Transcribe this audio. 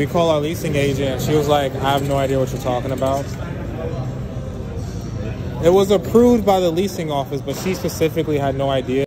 we call our leasing agent. She was like, I have no idea what you're talking about. It was approved by the leasing office, but she specifically had no idea.